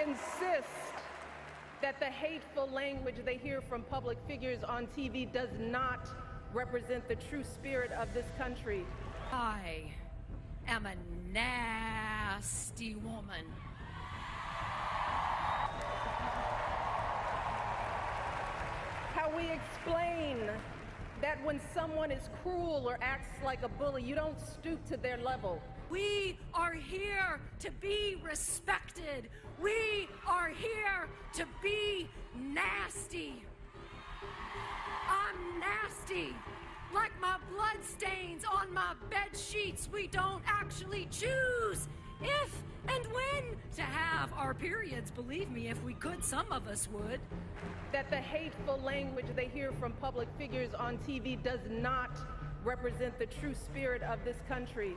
insist that the hateful language they hear from public figures on TV does not represent the true spirit of this country. I am a nasty woman. How we explain that when someone is cruel or acts like a bully, you don't stoop to their level. We are here to be respected. We are here to be nasty. I'm nasty. Like my blood stains on my bed sheets, we don't actually choose if and when to have our periods. Believe me, if we could, some of us would. That the hateful language they hear from public figures on TV does not represent the true spirit of this country.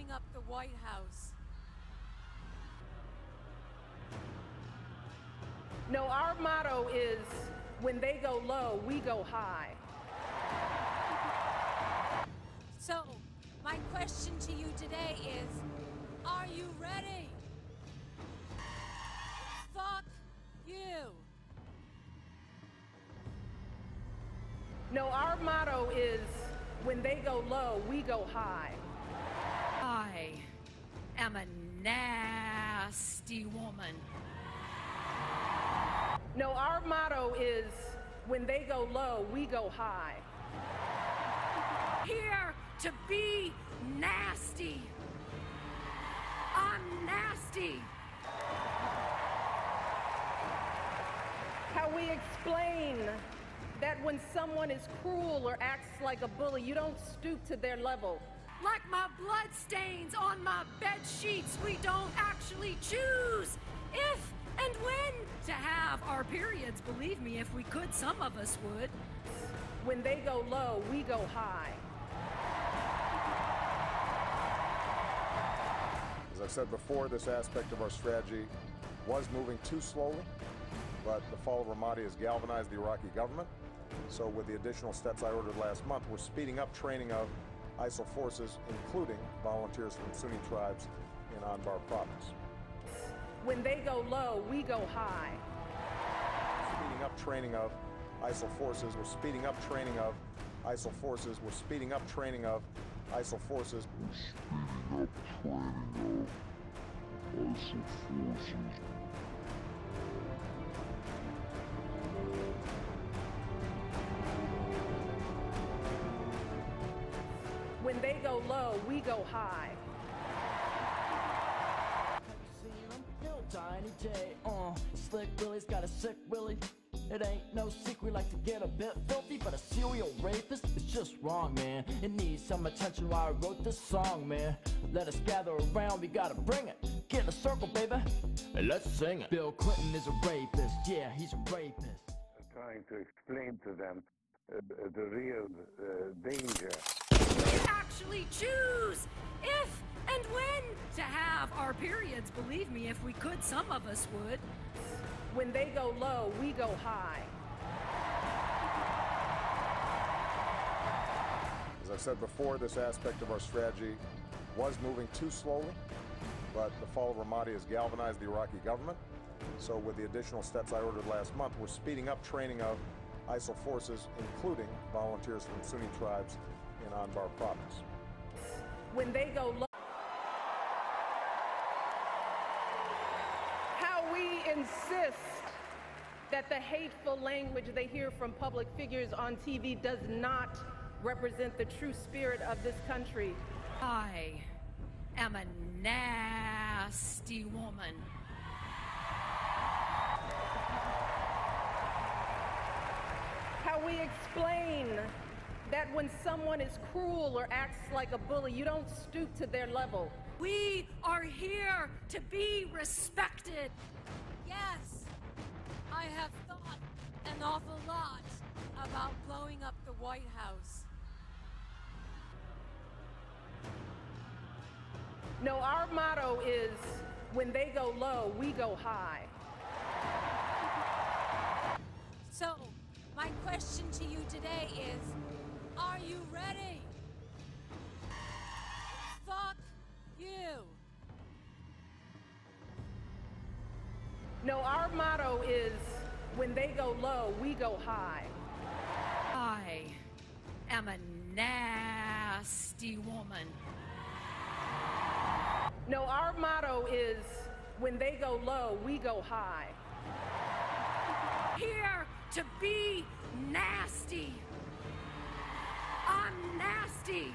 Blowing up the White House. No, our motto is when they go low, we go high. So, my question to you today is Are you ready? Fuck you. No, our motto is when they go low, we go high. Am a nasty woman. No, our motto is when they go low, we go high. Here to be nasty. I'm nasty. How we explain that when someone is cruel or acts like a bully, you don't stoop to their level. Like my blood stains on my bed sheets, we don't actually choose if and when to have our periods. Believe me, if we could, some of us would. When they go low, we go high. As I've said before, this aspect of our strategy was moving too slowly, but the fall of Ramadi has galvanized the Iraqi government. So with the additional steps I ordered last month, we're speeding up training of ISF forces, including volunteers from Sunni tribes in Anbar province. When they go low, we go high. Speeding up training of ISF forces, we're speeding up training of ISF forces, we're speeding up training of ISF forces. speeding up training of ISF forces. They go low, we go high. Uh, Slick Willie's got a sick Willie. It ain't no secret, like to get a bit filthy, but a serial rapist is just wrong, man. It needs some attention while I wrote this song, man. Let us gather around, we gotta bring it. Get in a circle, baby, and let's sing it. Bill Clinton is a rapist, yeah, he's a rapist. trying to explain to them uh, the real uh, danger. Our periods. Believe me, if we could, some of us would. When they go low, we go high. As I've said before, this aspect of our strategy was moving too slowly, but the fall of Ramadi has galvanized the Iraqi government. So with the additional steps I ordered last month, we're speeding up training of ISF forces, including volunteers from Sunni tribes in Anbar province. When they go low, how we insist that the hateful language they hear from public figures on TV does not represent the true spirit of this country. I am a nasty woman. How we explain that when someone is cruel or acts like a bully, you don't stoop to their level. We are here to be respected. Yes, I have thought an awful lot about blowing up the White House. No, our motto is when they go low, we go high. So, my question to you today is Are you ready? No, our motto is when they go low, we go high. I am a nasty woman. No, our motto is when they go low, we go high. Here to be nasty. I'm nasty.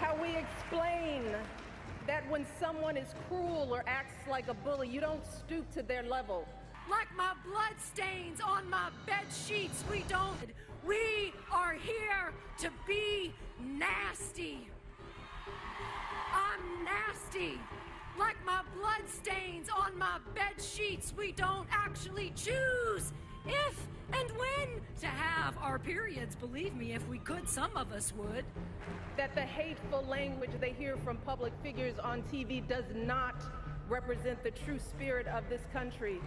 How we explain that when someone is cruel or acts like a bully, you don't stoop to their level. Like my blood stains on my bed sheets, we don't. We are here to be nasty. I'm nasty. Like my blood stains on my bed sheets, we don't actually choose if and when to have our periods. Believe me, if we could, some of us would. That the hateful language they hear from public figures on TV does not represent the true spirit of this country.